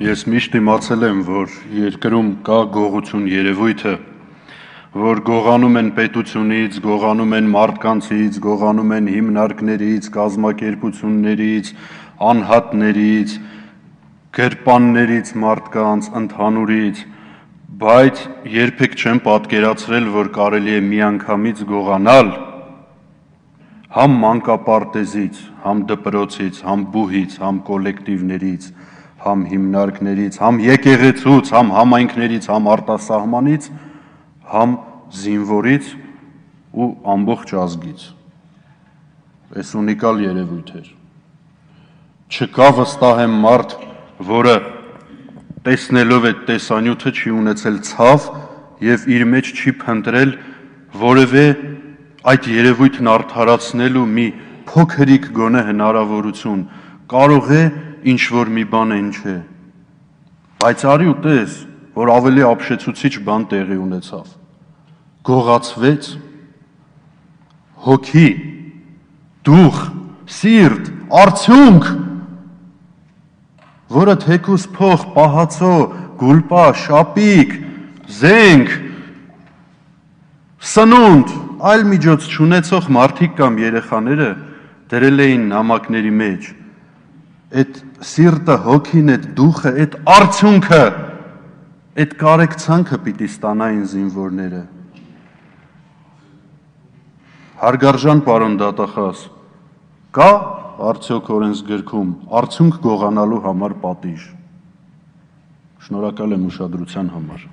Ես միշտ իմացել եմ, որ երկրում կա գողություն երևույթը, որ գողանում են պետությունից, գողանում են մարդկանցից, գողանում են հիմնարկներից, կազմակերպություններից, անհատներից, գրպաններից մարդկանց, ընդհանուրից, բայց երբեք չեմ պատկերացրել, որ կարելի է միանգամից գողանալ համ մանկապարտեզից, համ դպրոցից, համ բուհից, համ կոլեկտիվներից, համ հիմնարկներից, համ եկեղեցուց, համ համայնքներից, համ արտասահմանից, համ զինվորից ու ամբողջ ազգից։ Այս ունիկալ երևույթ էր։ Չկա վստահ եմ մարդ, որը տեսնելով այդ տեսանյութը չի ունեցել ցավ եւ իր մեջ չի փնտրել որևէ այդ երևույթն արդարացնելու մի փոքրիկ գոնե հնարավորություն կարող է ինչ որ մի բան այն չէ։ Բայց արի ու տես, որ ավելի ապշեցուցիչ բան տեղի ունեցավ։ Գողացվեց հոգի, դուխ, սիրտ, արդյունք, որը թեկուս փող, պահածո, գուլպա, շապիկ, զենք, սնունդ, այլ միջոց չունեցող մարդիկ կամ երեխաները դրել էին նամակների մեջ այդ սիրտը, հոգին, այդ դուխը, այդ արդյունքը, այդ կարեկցանքը պիտի ստանային զինվորները։ Հարգարժան պարոն դատախազ, կա արդյոք օրենսգրքում արդյունք գողանալու համար պատիժ։ Շնորհակալ եմ ուշադրության համար։